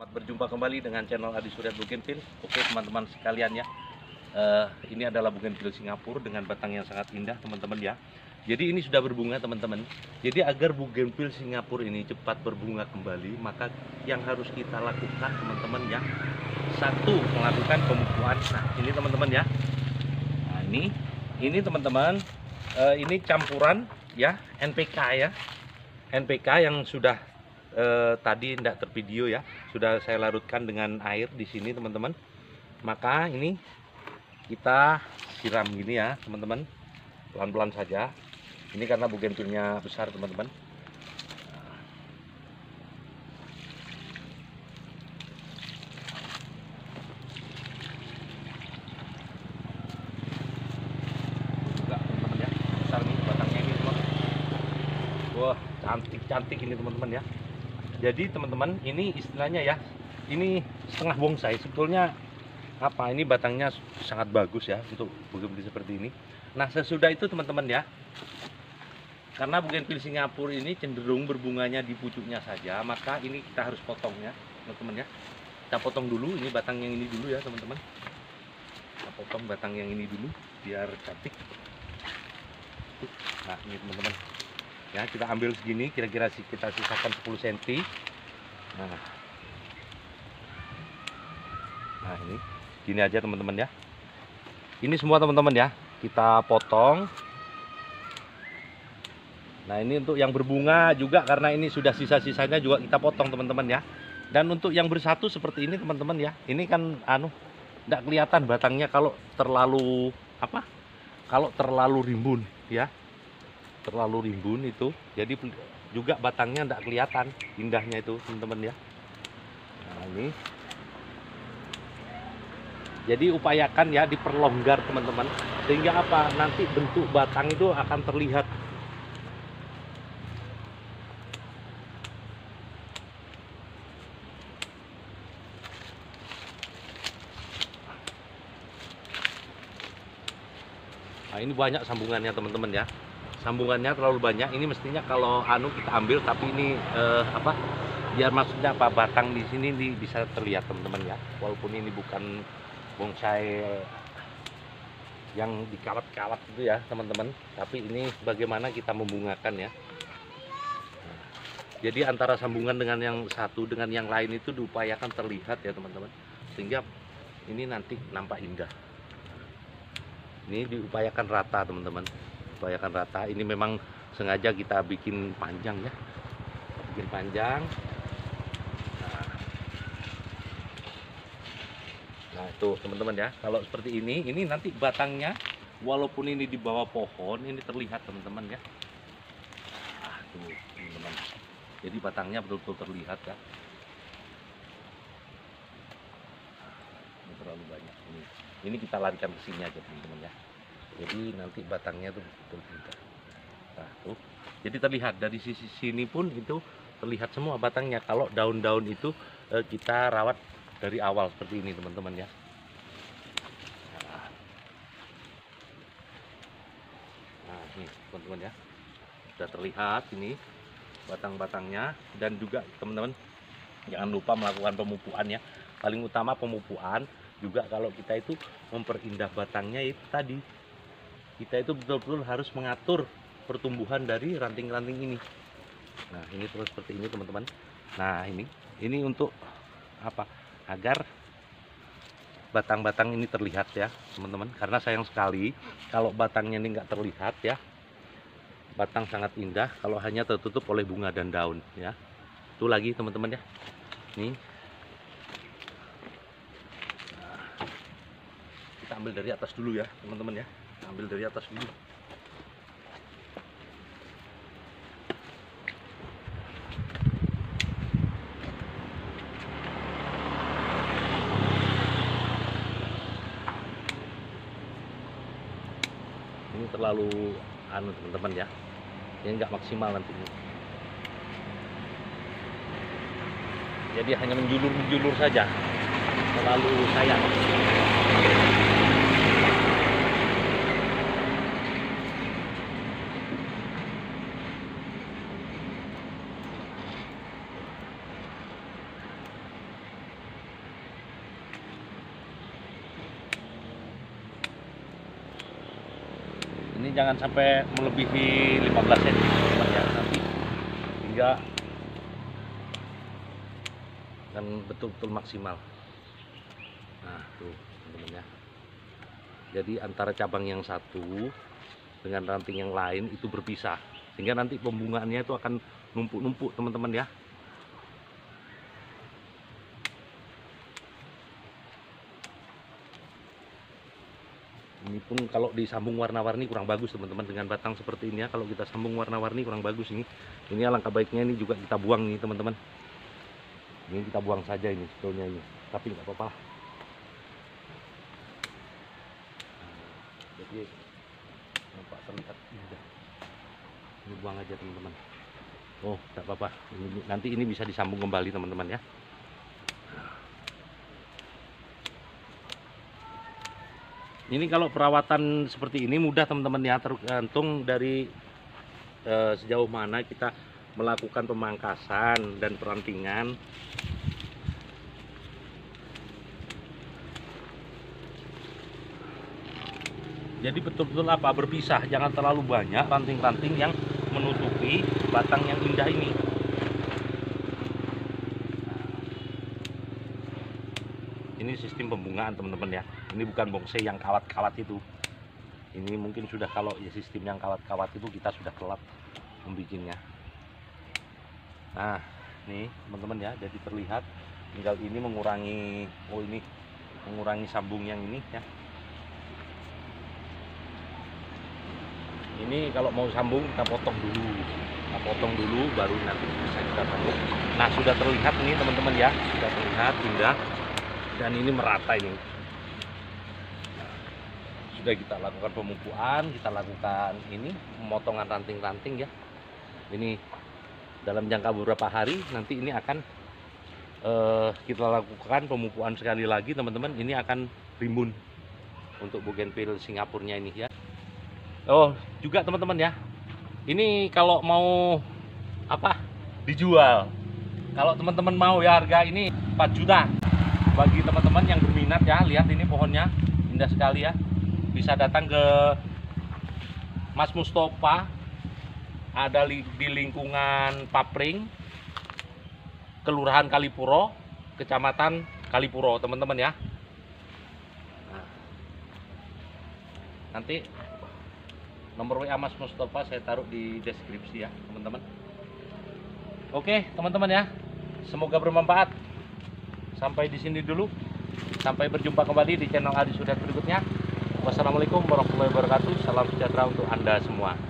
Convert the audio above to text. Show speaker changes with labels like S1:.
S1: Selamat berjumpa kembali dengan channel Adi Surya Bougainville. Oke teman-teman sekalian ya, Eh, ini adalah Bougainville Singapura dengan batang yang sangat indah teman-teman ya. Jadi ini sudah berbunga teman-teman. Jadi agar Bougainville Singapura ini cepat berbunga kembali, maka yang harus kita lakukan teman-teman ya, satu melakukan pemupuan. Nah ini teman-teman ya. Nah ini, ini teman-teman, eh, ini campuran ya NPK ya, NPK yang sudah eh, tadi tidak tervideo ya. Sudah saya larutkan dengan air di sini teman-teman. Maka ini kita siram gini ya teman-teman. Pelan-pelan saja. Ini karena bugenvilnya besar teman-teman. Ya. Cantik-cantik ini teman-teman ya jadi teman-teman ini istilahnya ya ini setengah bonsai. Sebetulnya apa? Ini batangnya sangat bagus ya untuk bougainville seperti ini. Nah sesudah itu teman-teman ya karena bougainville Singapura ini cenderung berbunganya di pucuknya saja maka ini kita harus potongnya teman-teman ya. Kita potong dulu ini batang yang ini dulu ya teman-teman. Kita potong batang yang ini dulu biar cantik. Nah ini teman-teman ya kita ambil segini kira-kira kita sisakan 10 cm nah. Nah ini. Gini aja teman-teman ya. Ini semua teman-teman ya. Kita potong. Nah ini untuk yang berbunga juga karena ini sudah sisa-sisanya juga kita potong teman-teman ya. Dan untuk yang bersatu seperti ini teman-teman ya. Ini kan anu tidak kelihatan batangnya kalau terlalu apa? Kalau terlalu rimbun ya terlalu rimbun itu jadi juga batangnya tidak kelihatan indahnya itu teman-teman ya. Nah ini. Jadi upayakan ya diperlonggar teman-teman sehingga apa nanti bentuk batang itu akan terlihat. Nah, ini banyak sambungannya teman-teman ya. Sambungannya terlalu banyak. Ini mestinya kalau anu kita ambil tapi ini eh, apa? Biar maksudnya apa batang di sini di, bisa terlihat teman-teman ya. Walaupun ini bukan bonsai yang dikawat-kawat itu ya teman-teman. Tapi ini bagaimana kita membungakan ya. Nah, Jadi antara sambungan dengan yang satu dengan yang lain itu diupayakan terlihat ya teman-teman. Sehingga ini nanti nampak indah ini diupayakan rata teman-teman upayakan rata. Ini memang sengaja kita bikin panjang ya. Bikin panjang. Nah, nah itu teman-teman ya. Kalau seperti ini ini nanti batangnya walaupun ini di bawah pohon ini terlihat teman-teman ya. Nah tuh teman-teman. Jadi batangnya betul-betul terlihat ya. Ini terlalu banyak ini. Ini kita larikan ke sini aja teman-teman ya jadi nanti batangnya tuh betul tidak nah tuh. Jadi terlihat dari sisi sini pun itu terlihat semua batangnya. Kalau daun-daun itu eh, kita rawat dari awal seperti ini teman-teman ya. Nah, ini teman-teman ya. Sudah terlihat ini batang-batangnya. Dan juga teman-teman jangan lupa melakukan pemupuan ya. Paling utama pemupuan juga kalau kita itu memperindah batangnya itu tadi kita itu betul-betul harus mengatur pertumbuhan dari ranting-ranting ini. Nah ini terus seperti ini teman-teman. Nah ini ini untuk apa? Agar batang-batang ini terlihat ya teman-teman. Karena sayang sekali kalau batangnya ini nggak terlihat ya batang sangat indah kalau hanya tertutup oleh bunga dan daun ya. Itu lagi teman-teman ya. Nih kita ambil dari atas dulu ya teman-teman ya ambil dari atas dulu. Ini terlalu anu teman-teman ya. Ini nggak maksimal nanti. Jadi hanya menjulur-menjulur saja. Terlalu sayang ini jangan sampai melebihi 15 cm ya nanti hingga dan betul-betul maksimal. Nah tuh teman-teman ya jadi antara cabang yang satu dengan ranting yang lain itu berpisah. Sehingga nanti pembungaannya itu akan numpuk-numpuk teman-teman ya ini pun kalau disambung warna-warni kurang bagus teman-teman dengan batang seperti ini ya. Kalau kita sambung warna-warni kurang bagus ini. Ini alangkah baiknya ini juga kita buang nih teman-teman. Ini kita buang saja ini sebetulnya ini. Tapi nggak apa-apa lah. Jadi nampak terlihat indah ini buang aja teman-teman. Oh nggak apa-apa. Nanti ini bisa disambung kembali teman-teman ya ini kalau perawatan seperti ini mudah teman-teman ya. Tergantung dari eh, sejauh mana kita melakukan pemangkasan dan perantingan jadi betul-betul apa? Berpisah. Jangan terlalu banyak ranting-ranting yang menutupi batang yang indah ini ini sistem pembungaan teman-teman ya. Ini bukan bonsai yang kawat-kawat itu. Ini mungkin sudah kalau ya sistem yang kawat-kawat itu kita sudah telat membikinnya nah nih teman-teman ya. Jadi terlihat tinggal ini mengurangi oh ini mengurangi sambung yang ini ya. Ini kalau mau sambung kita potong dulu. Kita potong dulu baru nanti bisa kita sambung. Nah sudah terlihat nih teman-teman ya. Sudah terlihat indah dan ini merata ini. Sudah kita lakukan pemupuan kita lakukan ini pemotongan ranting-ranting ya. Ini dalam jangka beberapa hari nanti ini akan eh, kita lakukan pemupuan sekali lagi teman-teman. Ini akan rimbun untuk bougainville Singapurnya ini ya. Oh juga teman-teman ya. Ini kalau mau apa dijual. Kalau teman-teman mau ya harga ini 4 juta bagi teman-teman yang berminat ya lihat ini pohonnya indah sekali ya. Bisa datang ke Mas Mustafa ada di lingkungan Papring Kelurahan Kalipuro Kecamatan Kalipuro teman-teman ya. Nah, nanti nomor WA Mas Mustafa saya taruh di deskripsi ya teman-teman. Oke teman-teman ya semoga bermanfaat sampai di sini dulu. Sampai berjumpa kembali di channel Adi Sudet berikutnya. Wassalamualaikum warahmatullahi wabarakatuh. Salam sejahtera untuk anda semua